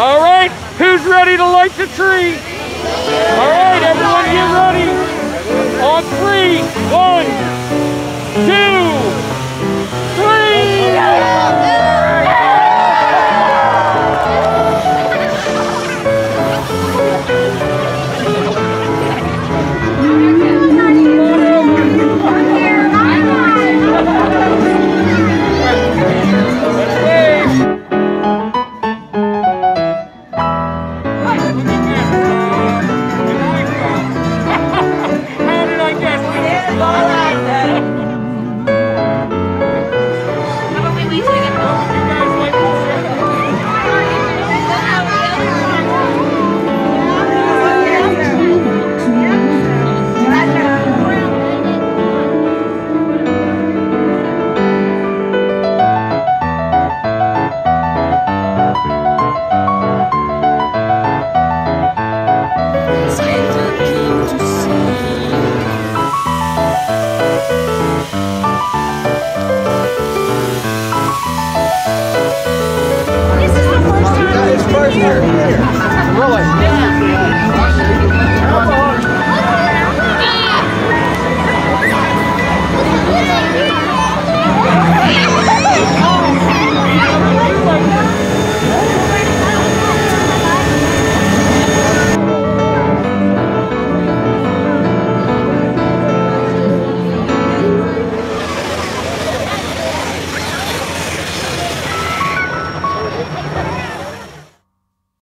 All right, who's ready to light the tree? All right, everyone get ready. On three, one, two,